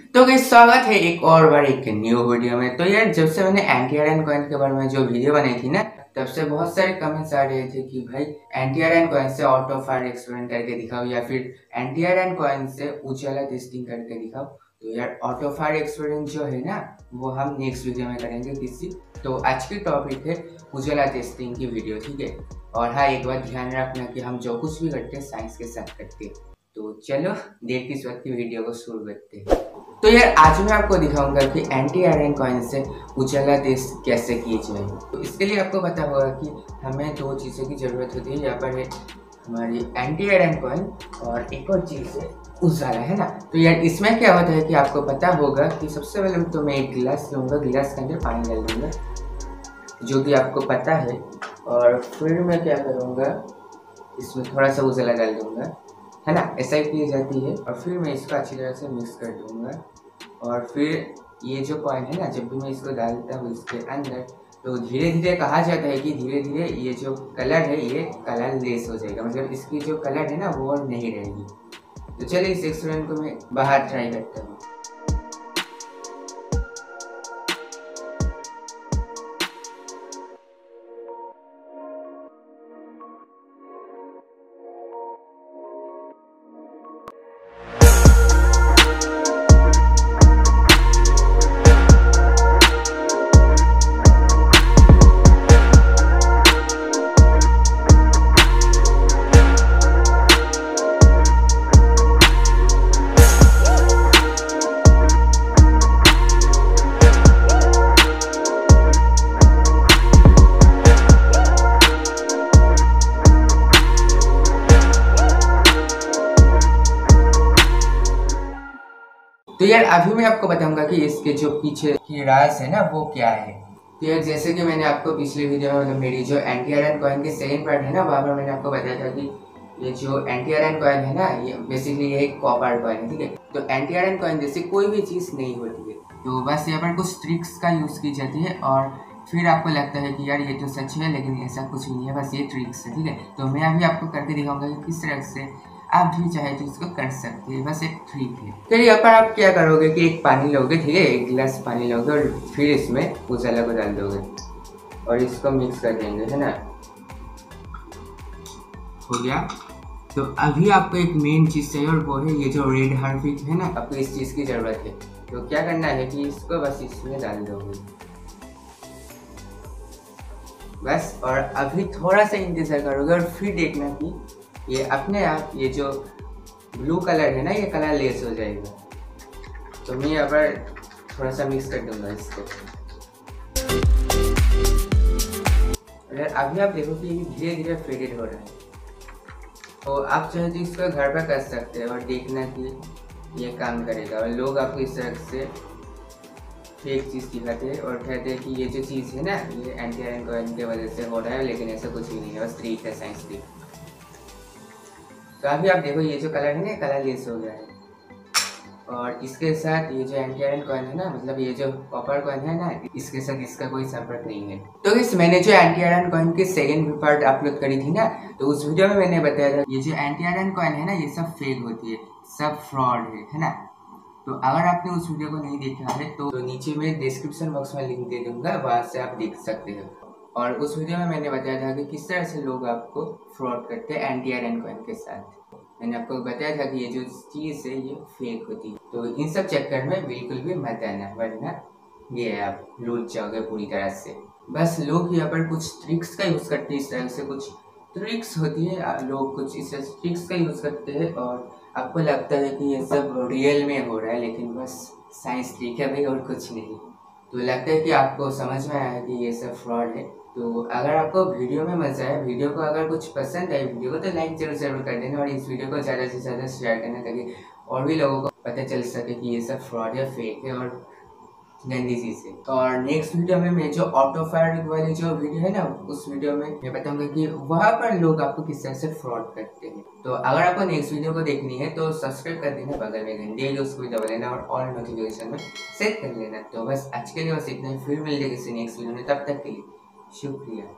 तो गई स्वागत है एक और बार एक न्यू वीडियो में। तो यार, जब से मैंने एंटी आयरन कॉइन के बारे में जो वीडियो बनाई थी ना, तब से बहुत सारे कमेंट्स आ रहे थे कि भाई एंटी आयरन कॉइन से ऑटो फायर एक्सपेरिमेंट करके दिखाओ, या फिर एंटी आयरन कॉइन से उजाला टेस्टिंग करके दिखाओ। तो यार ऑटो फायर एक्सपेरिमेंट जो है ना, वो हम नेक्स्ट वीडियो में करेंगे किसी। तो आज की टॉपिक है उजाला टेस्टिंग की वीडियो ठीक है? और हाँ एक बार ध्यान रखना कि हम जो कुछ भी करते हैं साइंस के साथ करते हैं। तो चलो, देर किस वक्त की वीडियो को शुरू करते हैं। तो यार आज मैं आपको दिखाऊँगा कि एंटी आयरन कॉइन से उजाला देश कैसे किए जाए। तो इसके लिए आपको पता होगा कि हमें दो चीज़ों की ज़रूरत होती है। यहाँ पर है हमारी एंटी आयरन कॉइन और एक और चीज़ है, उजाला, है ना? तो यार इसमें क्या होता है कि आपको पता होगा कि सबसे पहले तो मैं एक गिलास लूँगा, गिलास के अंदर पानी डाल दूँगा, जो कि आपको पता है। और फिर मैं क्या करूँगा, इसमें थोड़ा सा उजाला डाल दूँगा। है ना? ऐसा ही पी जाती है। और फिर मैं इसको अच्छी तरह से मिक्स कर दूँगा। और फिर ये जो कॉइन है ना, जब भी मैं इसको डालता हूँ इसके अंदर तो धीरे धीरे कहा जाता है कि धीरे धीरे ये जो कलर है, ये कलर लेस हो जाएगा। मतलब इसकी जो कलर है ना, वो नहीं रहेगी। तो चलिए इस एक्सपेरिमेंट को मैं बाहर ट्राई करता हूँ। तो यार, अभी मैं आपको बताऊँगा कि इसके जो पीछे की राज है ना, वो क्या है। तो यार, जैसे कि मैंने आपको पिछले वीडियो में मतलब मेरी जो एंटी आयरन कॉइन के सेकेंड पार्ट है ना, वहाँ पर मैंने आपको बताया था कि ये जो एंटी आयरन कॉइन है ना, ये बेसिकली ये एक कॉपर कॉइन है, ठीक है। तो एंटी आयरन कॉइन जैसे कोई भी चीज़ नहीं होती है। तो बस यहाँ पर कुछ ट्रिक्स का यूज़ की जाती है और फिर आपको लगता है कि यार, ये तो सच है, लेकिन ऐसा कुछ नहीं है, बस ये ट्रिक्स है, ठीक है। तो मैं अभी आपको करके दिखाऊँगा कि किस तरह से आप भी चाहे तो इसको कर सकते हैं, बस एक ट्रिक है। फिर यहाँ पर आप क्या करोगे कि एक पानी लोगे, ठीक है? एक गिलास पानी लोगे और फिर इसमें उजाला को डाल दोगे। और इसको मिक्स कर देंगे, है ना? हो गया? तो अभी आपको एक मेन चीज़ चाहिए और वो है ये जो रेड हार्फिक है ना, आपको इस चीज़ की ज़रूरत है। तो क्या करना है कि इसको बस इसमें डाल दोगे। बस, और अभी थोड़ा सा इंतज़ार करोगे और फिर देखना कि ये अपने आप, ये जो ब्लू कलर है ना, ये कलर लेस हो जाएगा। तो मैं यहाँ पर थोड़ा सा मिक्स कर दूँगा इसको। अगर अभी आप देखो कि ये धीरे धीरे फेडेड हो रहा है। तो आप चाहे तो इसको घर पर कर सकते हैं और देखना कि ये काम करेगा। और लोग आपको इस तरह से फेक चीज़ दिखाते हैं और कहते हैं कि ये जो चीज़ है ना, ये एंटी आयरन की वजह से हो रहा है, लेकिन ऐसा कुछ भी नहीं है। बस ट्रीक है साइंस ट्रीक तो अभी आप देखो ये जो कलर है ना कलर लेस हो गया है। और इसके साथ ये जो एंटी आयरन कॉइन है ना मतलब ये जो कॉपर कॉइन है ना इसके साथ इसका कोई संपर्क नहीं है। तो इस मैंने जो एंटी आयरन कॉइन की सेकंड पार्ट अपलोड करी थी ना तो उस वीडियो में मैंने बताया था ये जो एंटी आयरन कॉइन है ना ये सब फेक होती है सब फ्रॉड है है ना? तो अगर आपने उस वीडियो को नहीं देखा है तो, तो नीचे में डिस्क्रिप्शन बॉक्स में लिंक दे दूँगा वहाँ से आप देख सकते हो। और उस वीडियो में मैंने बताया था कि किस तरह से लोग आपको फ्रॉड करते हैं एंटी आयरन कॉइन के साथ। मैंने आपको बताया था कि ये जो चीज़ है, ये फेक होती है। तो इन सब चक्कर में बिल्कुल भी मत आना, वरना ये आप लूट जाओगे पूरी तरह से। बस लोग यहाँ पर कुछ ट्रिक्स का यूज़ करते हैं, इस तरह से कुछ ट्रिक्स होती है लोग कुछ इस तरह ट्रिक्स का यूज़ करते हैं और आपको लगता है कि ये सब रियल में हो रहा है, लेकिन बस साइंस ट्रिक है भाई और कुछ नहीं। तो लगता है कि आपको समझ में आया कि ये सब फ्रॉड है। तो अगर आपको वीडियो में मज़ा आया वीडियो को अगर कुछ पसंद आए, वीडियो को तो लाइक ज़रूर ज़रूर कर देना और इस वीडियो को ज़्यादा से ज़्यादा शेयर करना ताकि और भी लोगों को पता चल सके कि ये सब फ्रॉड या फेक है और गंदी चीज़ है। और नेक्स्ट वीडियो में मैं जो ऑटो फायर वाली जो वीडियो है ना, उस वीडियो में मैं बताऊँगा कि वहाँ पर लोग आपको किस तरह से फ्रॉड करते हैं। तो अगर आपको नेक्स्ट वीडियो को देखनी है तो सब्सक्राइब कर देना, बगल में घंटी उसको भी दबा लेना और ऑल नोटिफिकेशन में सेट कर लेना। तो बस आज के लिए बस इतना ही। फिर मिल जाएगी किसी नेक्स्ट वीडियो में। तब तक के लिए। 修边